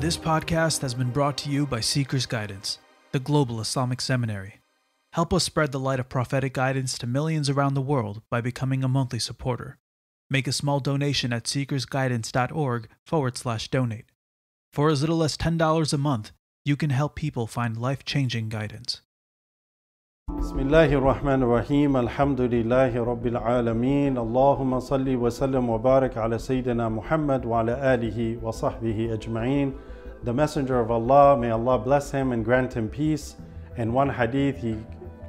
This podcast has been brought to you by SeekersGuidance, the Global Islamic Seminary. Help us spread the light of prophetic guidance to millions around the world by becoming a monthly supporter. Make a small donation at seekersguidance.org forward slash donate. For as little as $10 a month, you can help people find life changing guidance. بسم الله الرحمن الرحيم الحمد لله رب العالمين اللهم صل وسلم وبارك على سيدنا محمد وعلى آله وصحبه أجمعين The messenger of Allah, may Allah bless him and grant him peace. In one hadith he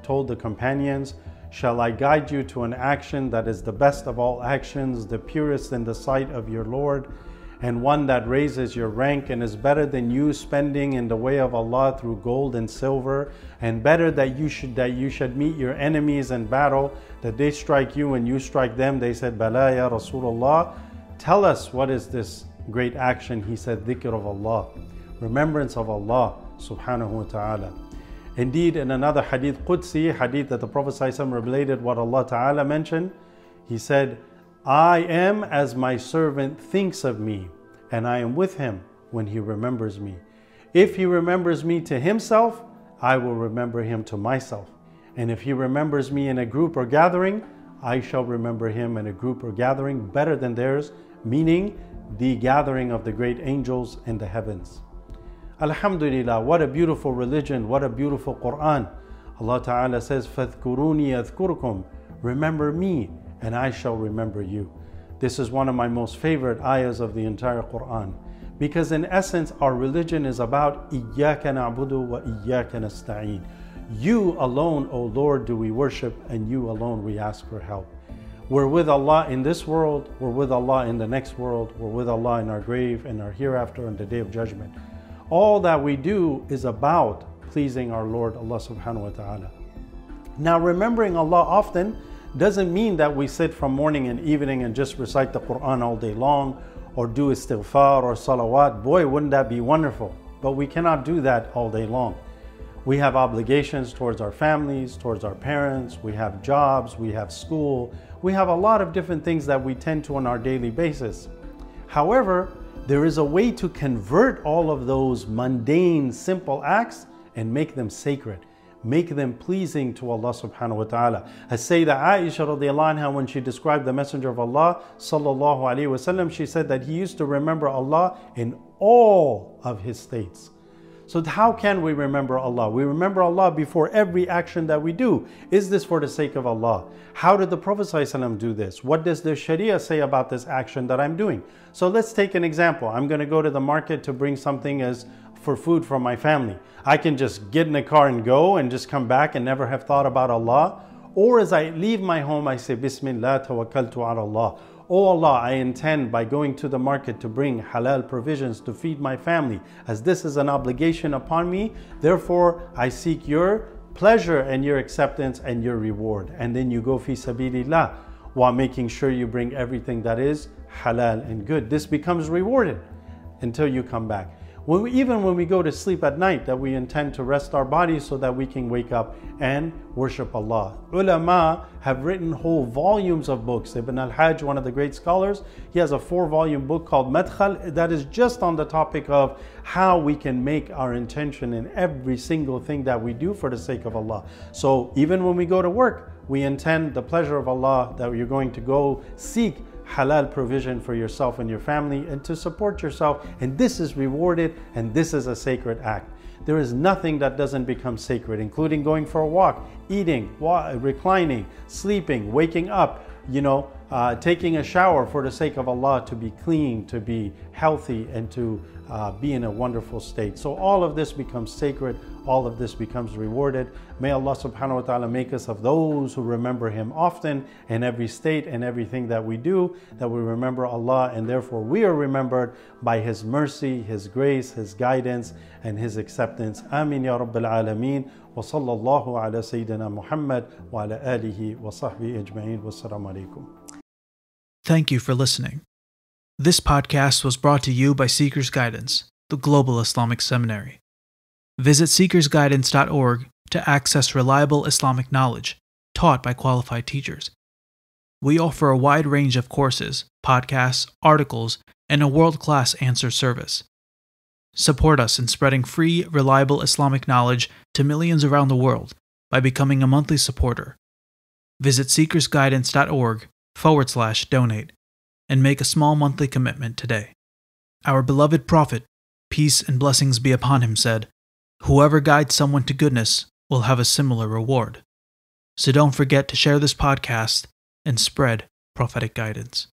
told the companions, Shall I guide you to an action that is the best of all actions, the purest in the sight of your Lord, And one that raises your rank and is better than you spending in the way of Allah through gold and silver, and better that you should that you should meet your enemies in battle, that they strike you and you strike them. They said, Bala ya Rasulullah, tell us what is this great action. He said, dhikr of Allah, remembrance of Allah subhanahu wa ta'ala. Indeed, in another hadith, Qudsi, hadith that the Prophet related what Allah Ta'ala mentioned, he said, I am as my servant thinks of me, and I am with him when he remembers me. If he remembers me to himself, I will remember him to myself. And if he remembers me in a group or gathering, I shall remember him in a group or gathering better than theirs, meaning the gathering of the great angels in the heavens. Alhamdulillah, what a beautiful religion, what a beautiful Quran. Allah Ta'ala says, فَاذْكُرُونِي أَذْكُرْكُمْ Remember me, and I shall remember you. This is one of my most favorite ayahs of the entire Quran because, in essence, our religion is about إِيَّاكَ wa وَإِيَّاكَ نَسْتَعِينُ. You alone, O Lord, do we worship, and you alone we ask for help. We're with Allah in this world, we're with Allah in the next world, we're with Allah in our grave and our hereafter and the day of judgment. All that we do is about pleasing our Lord Allah subhanahu wa ta'ala. Now remembering Allah often doesn't mean that we sit from morning and evening and just recite the Quran all day long or do istighfar or salawat. Boy, wouldn't that be wonderful. But we cannot do that all day long. We have obligations towards our families, towards our parents, we have jobs, we have school, we have a lot of different things that we tend to on our daily basis. However, there is a way to convert all of those mundane, simple acts and make them sacred, make them pleasing to Allah subhanahu wa ta'ala. As Sayyidah Aisha radiallahu anha, when she described the Messenger of Allah sallallahu alayhi wasallam, she said that he used to remember Allah in all of his states. So how can we remember Allah? We remember Allah before every action that we do. Is this for the sake of Allah? How did the Prophet ﷺ do this? What does the Sharia say about this action that I'm doing? So let's take an example. I'm going to go to the market to bring something as for food for my family. I can just get in a car and go and just come back and never have thought about Allah. Or as I leave my home, I say, Bismillah tawakkaltu ala Allah. Oh Allah, I intend by going to the market to bring halal provisions to feed my family, as this is an obligation upon me. Therefore, I seek your pleasure and your acceptance and your reward. And then you go fi sabilillah while making sure you bring everything that is halal and good. This becomes rewarded until you come back. When we, even when we go to sleep at night, that we intend to rest our bodies so that we can wake up and worship Allah. Ulama have written whole volumes of books. Ibn al-Hajj, one of the great scholars, he has a four-volume book called Madkhal that is just on the topic of how we can make our intention in every single thing that we do for the sake of Allah. So even when we go to work, we intend the pleasure of Allah that you're going to go seek halal provision for yourself and your family and to support yourself. And this is rewarded and this is a sacred act. There is nothing that doesn't become sacred, including going for a walk, eating, reclining, sleeping, waking up, you know, uh, taking a shower for the sake of Allah to be clean, to be healthy, and to uh, be in a wonderful state. So all of this becomes sacred, all of this becomes rewarded. May Allah subhanahu wa ta'ala make us of those who remember Him often in every state and everything that we do, that we remember Allah, and therefore we are remembered by His mercy, His grace, His guidance, and His acceptance. Amin ya Rabbil Alameen. وصلى الله على سيدنا محمد وعلى آله وصحبه أجمعين والسلام عليكم Thank you for listening. This podcast was brought to you by SeekersGuidance, the Global Islamic Seminary. Visit seekersguidance.org to access reliable Islamic knowledge taught by qualified teachers. We offer a wide range of courses, podcasts, articles, and a world class answer service. Support us in spreading free, reliable Islamic knowledge to millions around the world by becoming a monthly supporter. Visit seekersguidance.org forward slash donate and make a small monthly commitment today. Our beloved Prophet, peace and blessings be upon him, said, Whoever guides someone to goodness will have a similar reward. So don't forget to share this podcast and spread prophetic guidance.